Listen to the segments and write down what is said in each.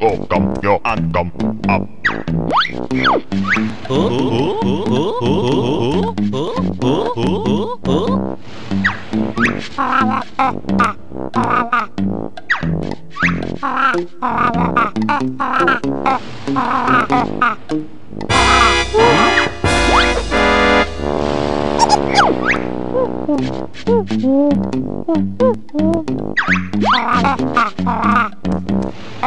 vô cộng vô anh cộng ập Ha ha ha ha!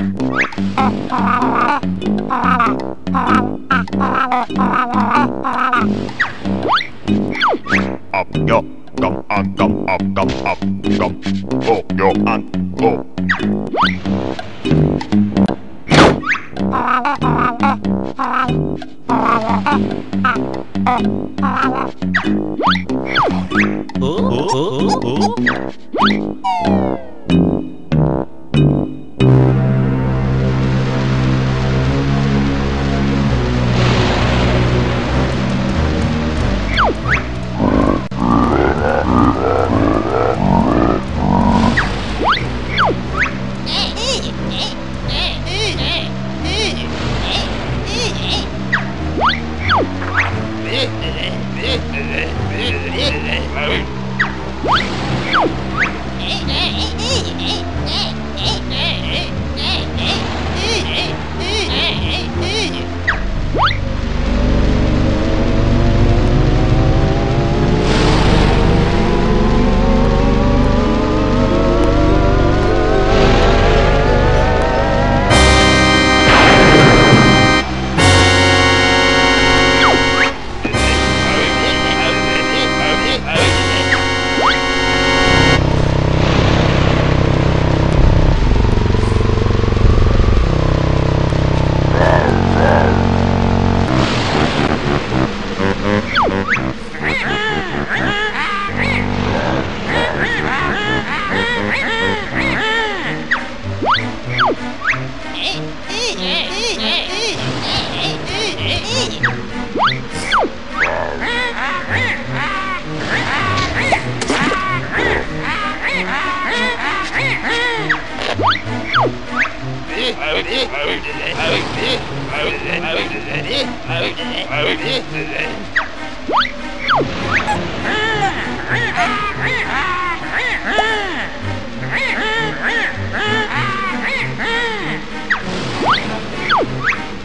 up yo come on come up come up come oh yo and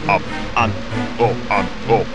up on oh on oh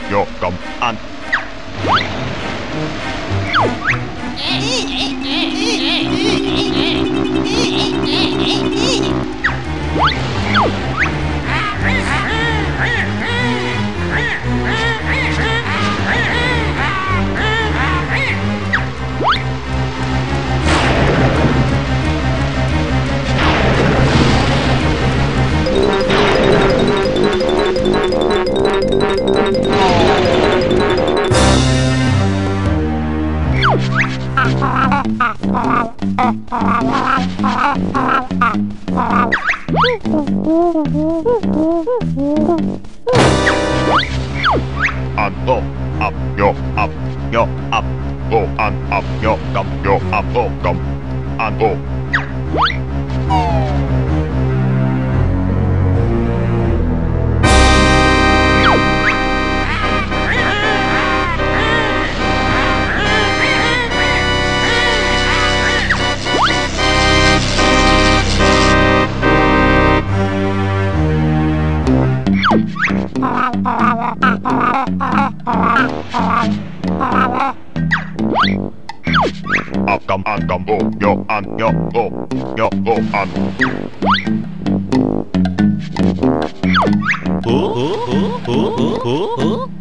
yo, up yo come and come go yo and go go go go and. Oh, oh, oh, oh, oh, oh, oh.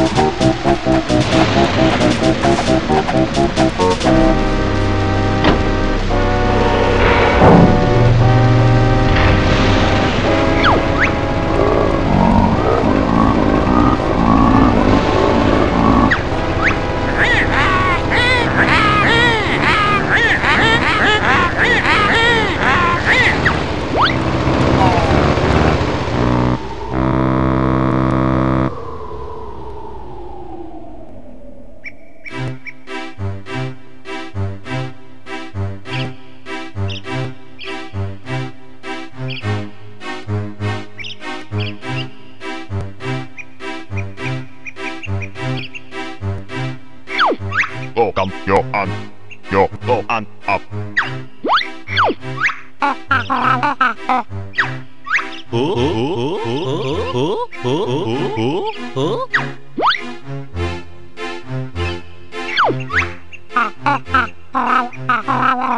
かん。よあん。よとあんあおおおおおおおおあああああああ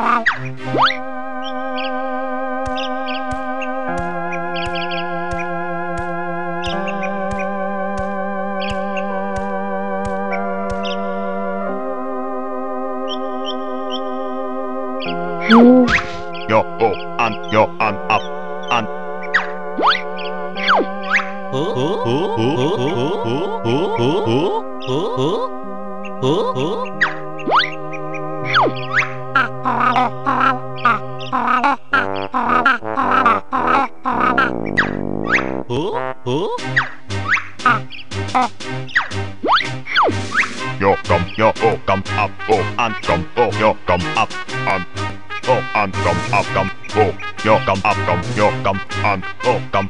yo come yo oh come up oh an come oh yo come up an oh an come up come oh yo come up come yo come an oh come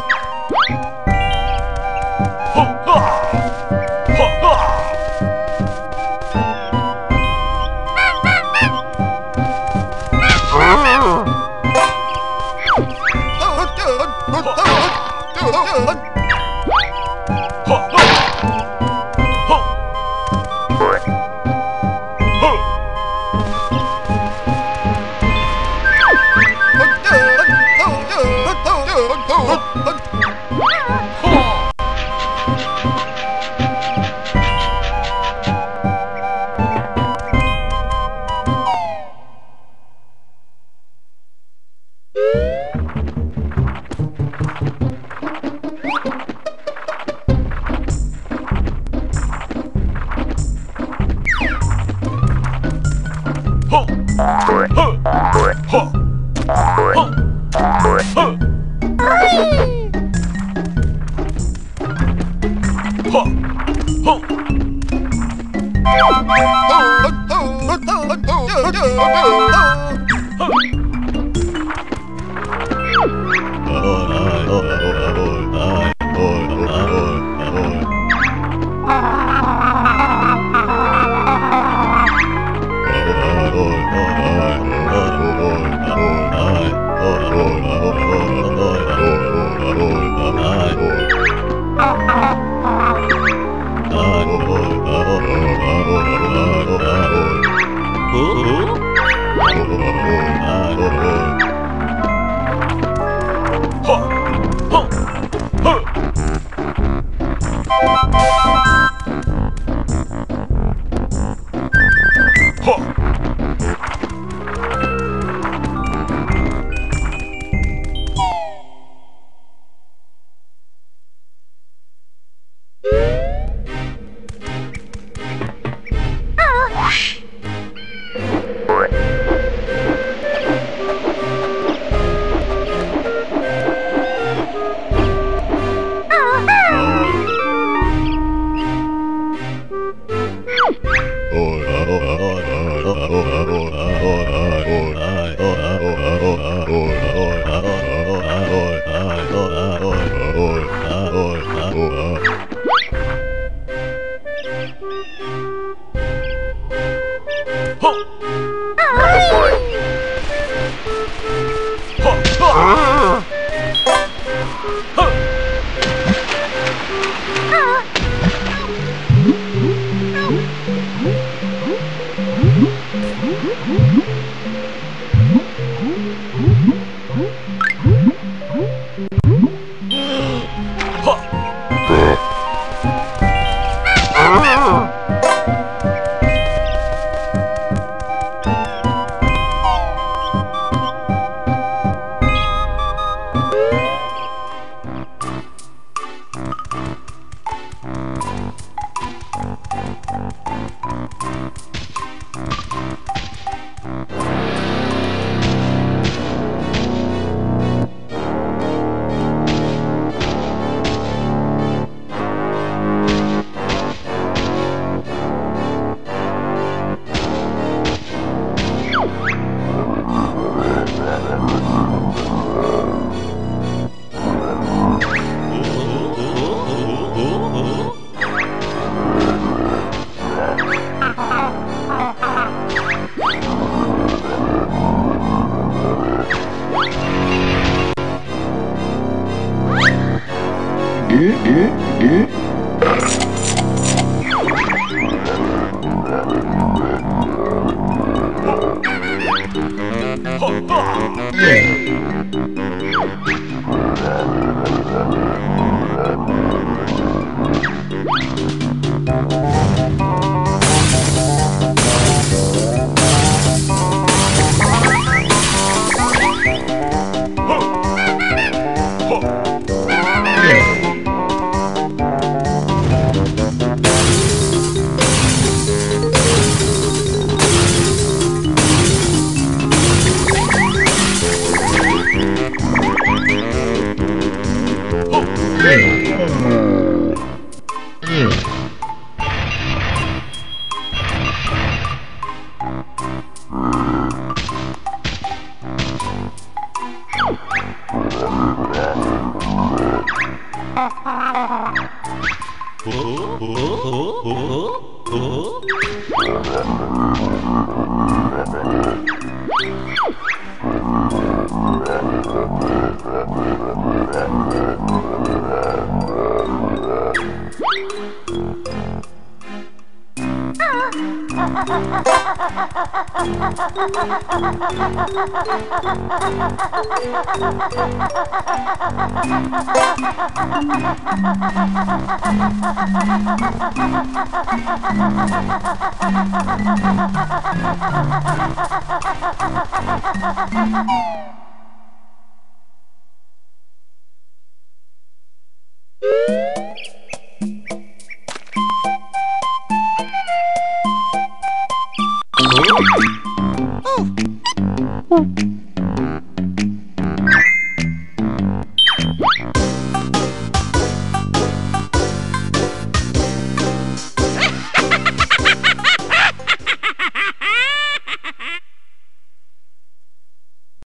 you